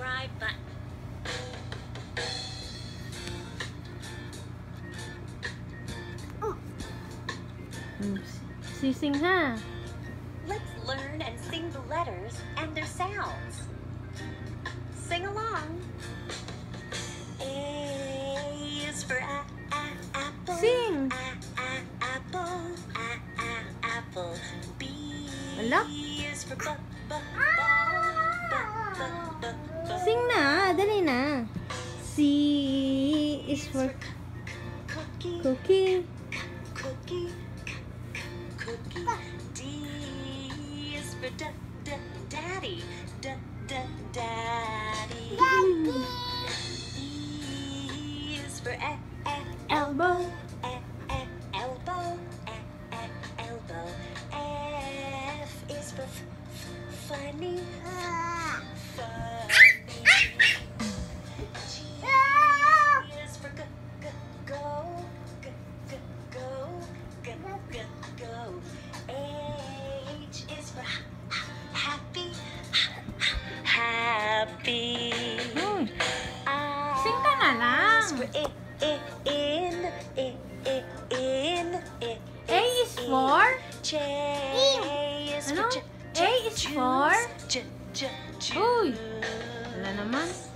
subscribe button. Sising ha. Let's learn and sing the letters and their sounds. Sing along. A is for a, a, apple. Sing. A, a, apple. A, a, apple. B is for ball. Cookie. cookie. Cookie. Cookie. D is for d, d, daddy. D, d, daddy. E is for e, e, Elbow. e, e, elbow. E, e, elbow. F is for f, f, funny. G happy. Ah. Hmm. Sing ka na lang. Eh, eh, in, eh, in, in, in, in, in, A is for? J is for? Ano? A is for? Uy! Wala naman.